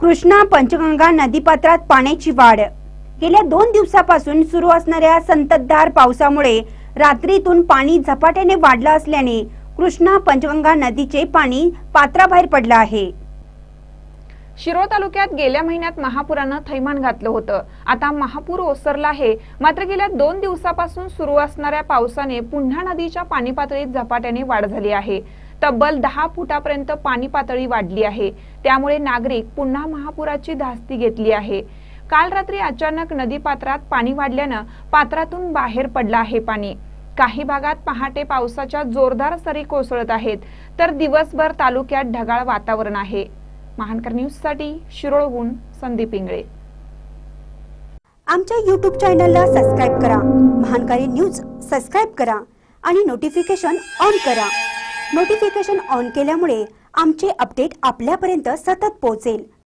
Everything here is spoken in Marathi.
कृष्णा पंचगंगा नदीपात्रात पाण्याची वाढ. गेल्या दोन दिवसापासून सुरू असणाऱ्या संततधार पावसामुळे रात्रीतून पाणी झपाट्याने वाढलं असल्याने कृष्णा पंचगंगा नदीचे पाणी पात्राबाहेर पडलं आहे. शिरोळ तालुक्यात गेल्या महिन्यात महापुरानं थैमान घातलं होतं. आता महापूर ओसरला आहे. मात्र गेल्या दोन दिवसापासून सुरू असणाऱ्या पावसाने पुन्हा नदीच्या पाणी पातळीत झपाट्याने वाढ झाली आहे. तब्बल दहा फुटापर्यंत पाणी पातळी वाढली आहे. त्यामुळे नागरिक पुन्हा महापुराची धास्ती घेतली आहे. काल रात्री अचानक नदी पात्रात पाणी वाढल्यानं पात्रातून बाहेर पडलं आहे पाणी. काही भागात पहाटे पावसाच्या जोरदार सरी कोसळत आहेत. तर दिवसभर तालुक्यात ढगाळ वातावरण आहे. महानकर न्यूजसाठी शिरोळहून संदीप इंगळे. आमच्या यूट्यूब चॅनलला सबस्क्राईब करा. महानकारी न्यूज सबस्क्राईब करा आणि नोटिफिकेशन ऑन करा. नोटिफिकेशन ऑन केल्यामुळे आमचे अपडेट आपल्यापर्यंत सतत पोहोचेल.